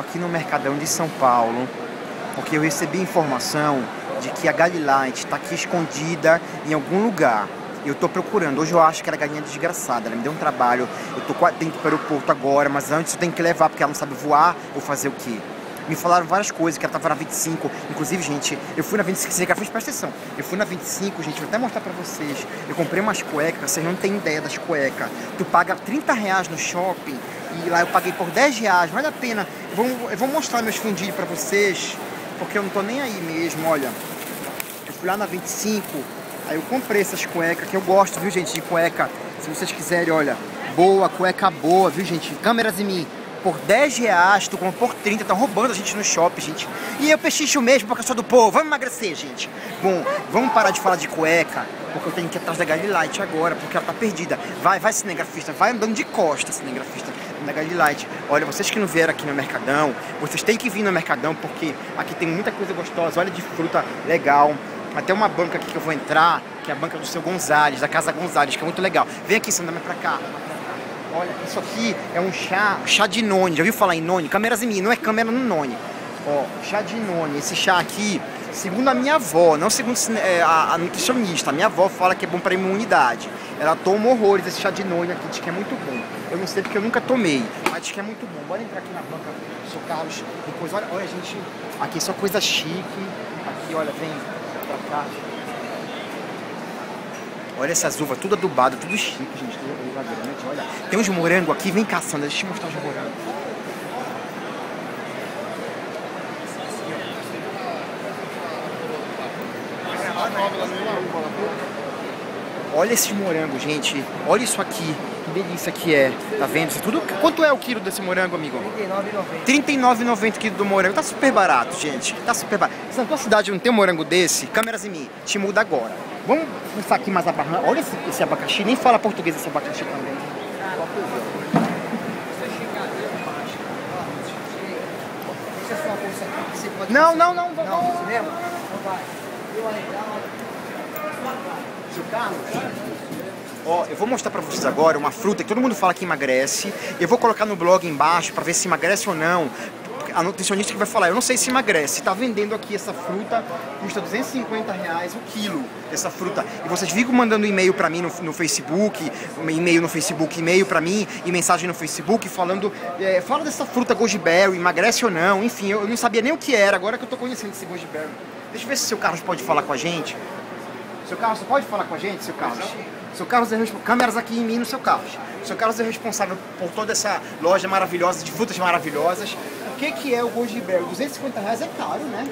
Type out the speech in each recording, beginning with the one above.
aqui no Mercadão de São Paulo, porque eu recebi informação de que a Galilite está aqui escondida em algum lugar. Eu tô procurando. Hoje eu acho que era galinha desgraçada. Ela me deu um trabalho. Eu tô dentro do aeroporto agora, mas antes eu tenho que levar porque ela não sabe voar ou fazer o quê. Me falaram várias coisas, que ela tava na 25. Inclusive, gente, eu fui na 25, você já fez presta atenção. Eu fui na 25, gente, vou até mostrar pra vocês. Eu comprei umas cuecas, vocês não têm ideia das cuecas. Tu paga 30 reais no shopping e lá eu paguei por 10 reais, vale a pena. Eu vou, eu vou mostrar meus fundinhos pra vocês, porque eu não tô nem aí mesmo, olha. Eu fui lá na 25, aí eu comprei essas cuecas, que eu gosto, viu, gente, de cueca. Se vocês quiserem, olha, boa, cueca boa, viu, gente? Câmeras em mim por 10 reais, tu compra por 30, estão roubando a gente no shopping, gente. E eu pechicho mesmo porque eu sou do povo, vamos emagrecer, gente. Bom, vamos parar de falar de cueca, porque eu tenho que ir atrás da Galilite agora, porque ela tá perdida. Vai, vai, cinegrafista, vai andando de costas, cinegrafista, na Galilite. Olha, vocês que não vieram aqui no Mercadão, vocês têm que vir no Mercadão, porque aqui tem muita coisa gostosa, olha de fruta legal. Até uma banca aqui que eu vou entrar, que é a banca do seu Gonzales, da Casa Gonzales, que é muito legal. Vem aqui, Sandra, pra cá. Olha, isso aqui é um chá, chá de noni. Já ouviu falar em noni? Câmeras em mim, não é câmera no noni. Ó, chá de noni. Esse chá aqui, segundo a minha avó, não segundo é, a, a, nutricionista, a minha avó fala que é bom para imunidade. Ela toma horrores esse chá de noni aqui, diz que é muito bom. Eu não sei porque eu nunca tomei, mas diz que é muito bom. Bora entrar aqui na banca seu Carlos. Depois, olha, olha, gente, aqui só coisa chique. Aqui, olha, vem pra cá. Olha essas uvas, tudo adubado, tudo chique, gente. Uva grande, olha. Tem uns morangos aqui, vem caçando, deixa eu mostrar os morangos. Olha esses morangos, gente. Olha isso aqui. Que delícia que é. Tá vendo? Isso tudo... Quanto é o quilo desse morango, amigo? R$39,90. R$39,90 quilo do morango. Tá super barato, gente. Tá super barato. Se na tua cidade não tem um morango desse, câmeras em mim, te muda agora. Vamos começar aqui mais a barra. Olha esse, esse, abacaxi, nem fala português esse abacaxi também. Não, não, não, não. Não, mesmo? Não vai. Seu Carlos? Ó, eu vou mostrar pra vocês agora uma fruta que todo mundo fala que emagrece. Eu vou colocar no blog embaixo pra ver se emagrece ou não a nutricionista que vai falar, eu não sei se emagrece, está vendendo aqui essa fruta, custa 250 reais o quilo essa fruta. E vocês ficam mandando e-mail para mim no, no Facebook, e-mail no Facebook, e-mail para mim e mensagem no Facebook falando, é, fala dessa fruta goji berry, emagrece ou não, enfim, eu, eu não sabia nem o que era, agora que eu tô conhecendo esse goji berry. Deixa eu ver se o seu Carlos pode falar com a gente. Seu Carlos, você pode falar com a gente, seu Carlos? Seu Carlos é câmeras aqui em mim no seu Carlos. Seu Carlos é responsável por toda essa loja maravilhosa de frutas maravilhosas que, que é o Goji Berry? 250 reais é caro, né?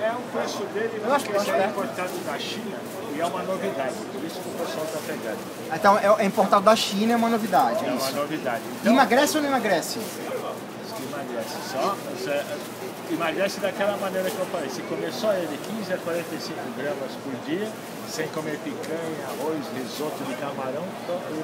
É o preço dele, mas ele é importado da China e é uma novidade, por isso que o pessoal está pegando. Então é, é importado da China, é uma novidade. É, é uma novidade. Então, emagrece ou não emagrece? Emagrece só, você, emagrece daquela maneira que eu falei. Se comer só ele 15 a 45 gramas por dia, sem comer picanha, arroz, risoto de camarão,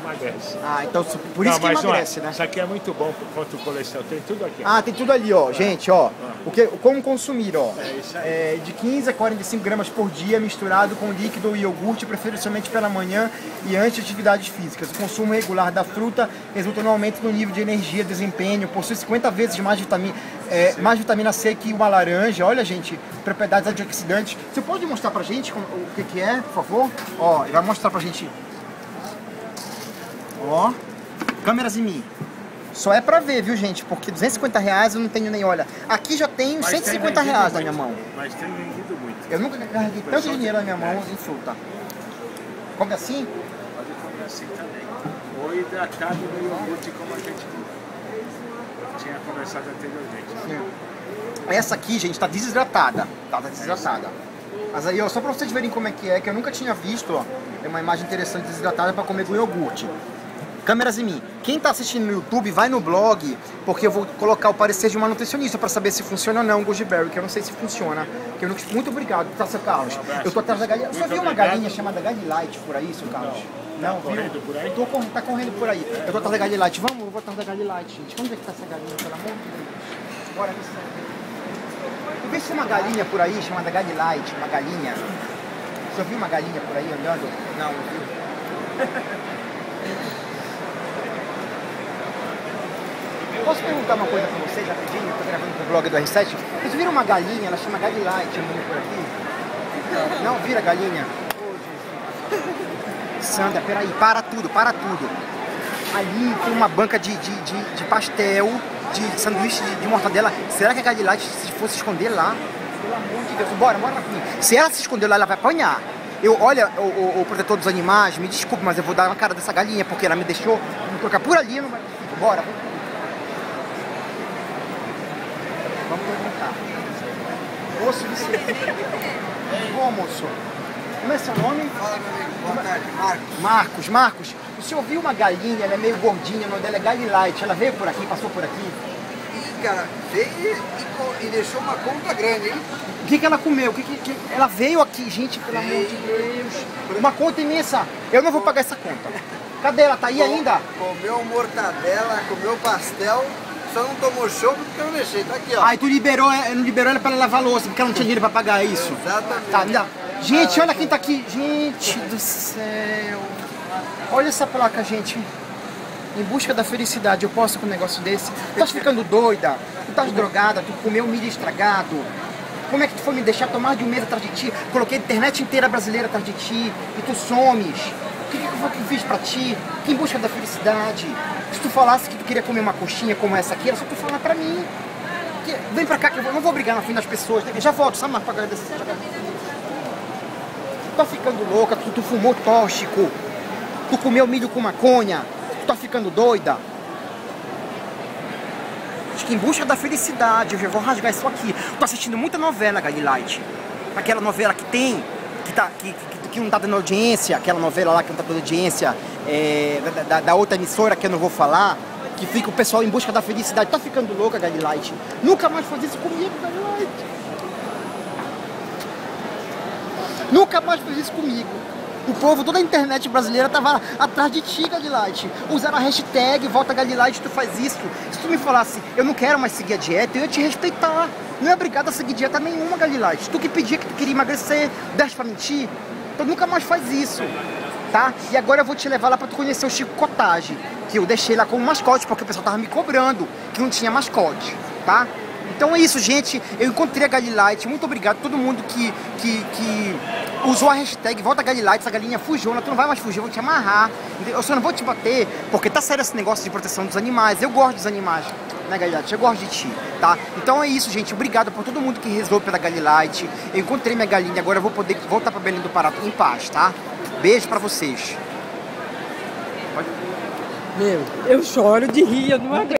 emagrece. Ah, então por isso não, que emagrece, né? Isso aqui é muito bom quanto o colesterol. Tem tudo aqui. Ah, tem tudo ali, ó. Gente, ó. O que, como consumir, ó. É isso aí. É, de 15 a 45 gramas por dia, misturado com líquido ou iogurte, preferencialmente pela manhã e antes de atividades físicas. O consumo regular da fruta resulta no aumento no nível de energia, desempenho, possui 50 vezes mais vitamina, é, mais vitamina C que uma laranja. Olha, gente, propriedades antioxidantes. Você pode mostrar pra gente o que, que é? por favor. Ó, ele vai mostrar pra gente. Ó, câmeras em mim. Só é pra ver, viu, gente? Porque 250 reais eu não tenho nem, olha. Aqui já tenho Mas 150 reais muito. na minha mão. Mas tem vendido muito. Eu nunca carreguei tanto dinheiro na minha mão é. fruta. Come assim? Pode comer assim também. Ou hidratado no iogurte, como a gente conversado anteriormente. Essa aqui, gente, tá desidratada. Tá, tá desidratada. Mas aí, ó, só pra vocês verem como é que é, que eu nunca tinha visto, ó. É uma imagem interessante desidratada para comer com iogurte. Câmeras em mim. Quem está assistindo no YouTube, vai no blog, porque eu vou colocar o parecer de uma nutricionista para saber se funciona ou não o Goji Berry, que eu não sei se funciona. Que eu. Muito obrigado, tá, seu Carlos? eu tô atrás da galinha. Você viu uma galinha chamada Galilite por aí, seu Carlos? Não, tá correndo por aí? Tô, tá correndo por aí. Eu tô atrás da Galilite. Vamos, eu vou atrás da Galilite, gente. Onde é que tá essa galinha, pelo amor de Deus? Bora eu vi uma galinha por aí chamada Galilite, uma galinha. Você viu uma galinha por aí andando? Não, não viu? Posso perguntar uma coisa pra você? vocês rapidinho, eu tô gravando pro blog do R7. Vocês viram uma galinha, ela chama Galilite andando por aqui? Não, vira galinha. Sandra, peraí, para tudo, para tudo. Ali tem uma banca de, de, de, de pastel, de sanduíche de, de, mortadela. Será que a Galilite se fosse esconder lá? Pelo amor de Deus, bora, bora comigo. Se ela se esconder lá, ela vai apanhar. Eu, olha, o, o, o, protetor dos animais, me desculpe, mas eu vou dar uma cara dessa galinha, porque ela me deixou me colocar por ali, não vai. Bora, vamos perguntar. Moço Vicente. Bom, moço. Como é seu nome? Fala, meu amigo. Boa tarde, Marcos. Marcos, Marcos. O senhor viu uma galinha, ela é meio gordinha, o nome dela é Galilite. Ela veio por aqui, passou por aqui? Ih, cara, veio e, e, deixou uma conta grande, hein? O que, que ela comeu? O que, que, que... Ela veio aqui, gente, pelo amor de Deus. Uma conta imensa. Eu não vou pagar essa conta. Cadê ela? Tá aí Com, ainda? Comeu mortadela, comeu pastel, só não tomou show porque eu não deixei. Tá aqui, ó. Aí tu liberou, não liberou ela para lavar louça, porque ela não tinha dinheiro para pagar é isso. Exatamente. Tá, me dá. Gente, olha quem tá aqui. Gente do céu. Olha essa placa, gente. Em busca da felicidade, eu posso com um negócio desse? Tu tá ficando doida? Tu tá drogada? Tu comeu milho estragado? Como é que tu foi me deixar tomar de um mês atrás de ti? Coloquei a internet inteira brasileira atrás de ti e tu somes. O que, que que eu fiz pra ti? Que em busca da felicidade. Se tu falasse que tu queria comer uma coxinha como essa aqui, era só tu falar pra mim. Vem pra cá que eu não vou brigar na frente das pessoas. Eu já volto, sabe mais pra agradecer tá ficando louca, tu, tu fumou tóxico, tu comeu milho com maconha, tu tá ficando doida. Acho que em busca da felicidade, eu já vou rasgar isso aqui. Tô assistindo muita novela, Galilite. Aquela novela que tem, que, tá, que, que, que, não tá dando audiência, aquela novela lá que não tá dando audiência é, da, da, outra emissora que eu não vou falar, que fica o pessoal em busca da felicidade. Tá ficando louca, Galilite. Nunca mais faz isso comigo, Galilite. Nunca mais fez isso comigo. O povo, toda a internet brasileira tava atrás de ti, Galilite. Usaram a hashtag Volta Galilite, tu faz isso. Se tu me falasse, eu não quero mais seguir a dieta, eu ia te respeitar. Não é obrigado a seguir dieta nenhuma, Galilite. Tu que pedia que tu queria emagrecer, deste pra mentir. Então nunca mais faz isso, tá? E agora eu vou te levar lá pra tu conhecer o Chico Cottage, que eu deixei lá como mascote, porque o pessoal tava me cobrando que não tinha mascote, tá? Então é isso, gente. Eu encontrei a Galilite. Muito obrigado a todo mundo que, que, que usou a hashtag Volta Galilite. Essa galinha fugiu. Tu não vai mais fugir, eu vou te amarrar. Eu só não vou te bater, porque tá sério esse negócio de proteção dos animais. Eu gosto dos animais, né, Galilite? Eu gosto de ti, tá? Então é isso, gente. Obrigado por todo mundo que rezou pela Galilite. Eu encontrei minha galinha. Agora eu vou poder voltar pra Belém do Pará em paz, tá? Beijo pra vocês. Meu, eu choro de rir, eu não aguento.